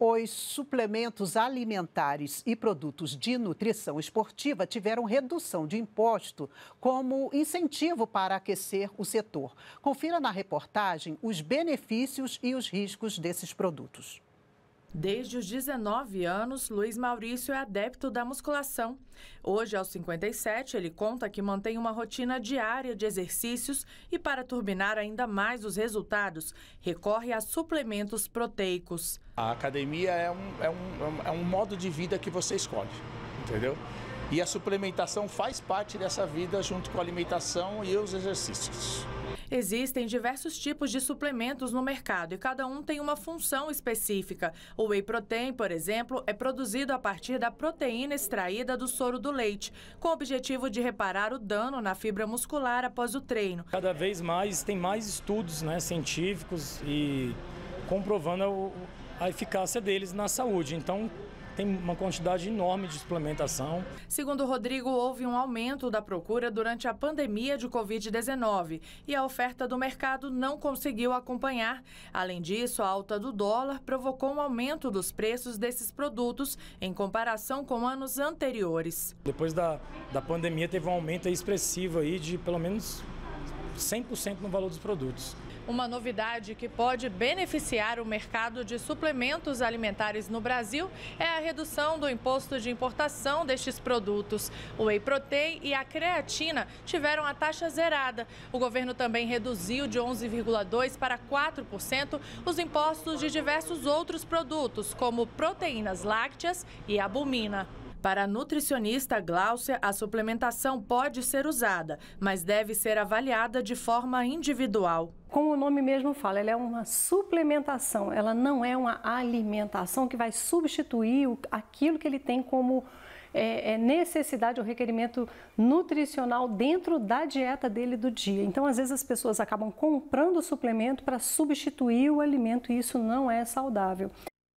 Os suplementos alimentares e produtos de nutrição esportiva tiveram redução de imposto como incentivo para aquecer o setor. Confira na reportagem os benefícios e os riscos desses produtos. Desde os 19 anos, Luiz Maurício é adepto da musculação. Hoje, aos 57, ele conta que mantém uma rotina diária de exercícios e, para turbinar ainda mais os resultados, recorre a suplementos proteicos. A academia é um, é um, é um modo de vida que você escolhe, entendeu? E a suplementação faz parte dessa vida junto com a alimentação e os exercícios. Existem diversos tipos de suplementos no mercado e cada um tem uma função específica. O whey protein, por exemplo, é produzido a partir da proteína extraída do soro do leite, com o objetivo de reparar o dano na fibra muscular após o treino. Cada vez mais tem mais estudos né, científicos e comprovando a, a eficácia deles na saúde. Então, tem uma quantidade enorme de suplementação. Segundo Rodrigo, houve um aumento da procura durante a pandemia de Covid-19 e a oferta do mercado não conseguiu acompanhar. Além disso, a alta do dólar provocou um aumento dos preços desses produtos em comparação com anos anteriores. Depois da, da pandemia, teve um aumento expressivo aí de pelo menos 100% no valor dos produtos. Uma novidade que pode beneficiar o mercado de suplementos alimentares no Brasil é a redução do imposto de importação destes produtos. O whey protein e a creatina tiveram a taxa zerada. O governo também reduziu de 11,2% para 4% os impostos de diversos outros produtos, como proteínas lácteas e albumina. Para a nutricionista Gláucia, a suplementação pode ser usada, mas deve ser avaliada de forma individual. Como o nome mesmo fala, ela é uma suplementação, ela não é uma alimentação que vai substituir aquilo que ele tem como é, é necessidade ou requerimento nutricional dentro da dieta dele do dia. Então, às vezes, as pessoas acabam comprando o suplemento para substituir o alimento e isso não é saudável.